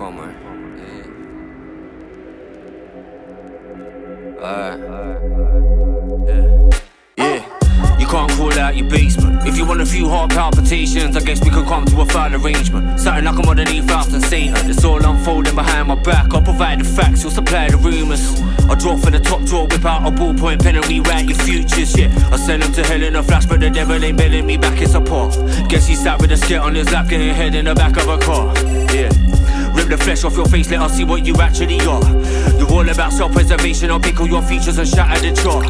on. Yeah. Alright. Yeah. Yeah. You can't call out your basement. If you want a few hard palpitations, I guess we can come to a fine arrangement. Something I'm underneath Faust and Satan. It's all unfolding behind my back. I'll provide the facts, you'll supply the rumours. I draw for the top drawer, whip out a ballpoint pen and rewrite your futures. Yeah, I send them to hell in a flash, but the devil ain't bending me back, it's a. Guess he sat with a skit on his lap, getting head in the back of a car. Yeah. Rip the flesh off your face, let us see what you actually are. You're all about self-preservation, I'll pick all your features and shatter the jaw.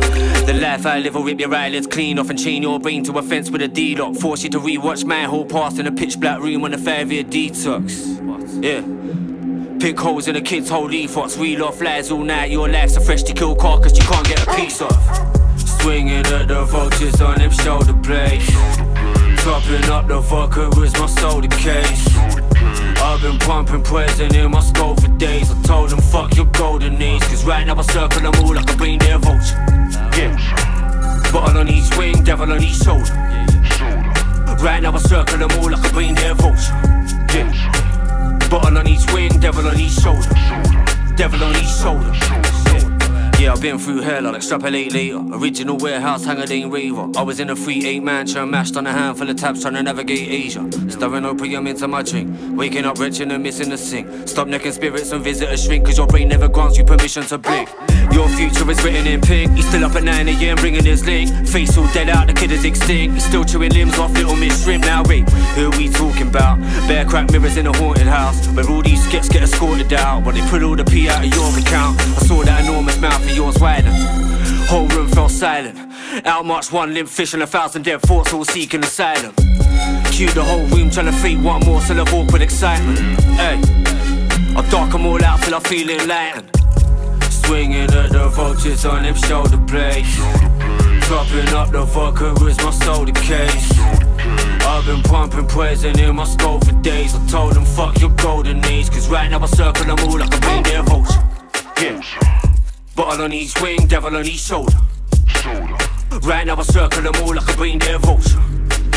The life I live will rip your eyelids clean off and chain your brain to a fence with a D-lock. Force you to rewatch my whole past in a pitch black room on a five-year detox. Yeah. Pick holes in a kid's whole ethos. Reel off lies all night. Your life's a fresh to kill carcass you can't get a piece of. Swinging at the vultures on them shoulder blades. Topping up the vodka with my soda case. I've been pumping poison in my skull for days. I told them fuck your golden knees. Cause right now I circle them all like a reindeer vulture. Yeah. Bottle on each wing, devil on each shoulder. Right now I circle them all like a reindeer vulture. Yeah. Bottle on each wing, devil on each shoulder. Devil on each shoulder. Yeah, I've been through hell, I'll extrapolate later. Original warehouse, hanger Dane Raver. I was in a 3-8 mansion, mashed on a handful of tabs, trying to navigate Asia. Stirring opium into my drink. Waking up rich and missing the sink. Stop necking spirits and visit a shrink, cause your brain never grants you permission to blink. Your future is written in pink. He's still up at 9am, bringing his link. Face all dead out, the kid is extinct. He's still chewing limbs off Little Miss Shrimp. Now, wait, who are we talking about? Bare crack mirrors in a haunted house, where all these skits get escorted out. But they put all the P out of your account. I saw that enormous mouth yours widen. Whole room fell silent. Out marched one limp fish and a thousand dead thoughts all seeking asylum. Cue the whole room trying to fake one more cell of awkward excitement. Hey, I dark 'em all out till I feel enlightened. Swinging at the vultures on them shoulder blades. Dropping up the vodka with my soda case. I've been pumping poison in my skull for days. I told them fuck your golden knees. Cause right now I circle them all like a reindeer vulture. Bottle on each wing, devil on each shoulder. Right now I circle them all like a reindeer vulture.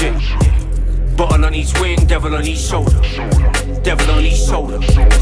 Yeah. Bottle on each wing, devil on each shoulder. Devil on each shoulder. Yeah.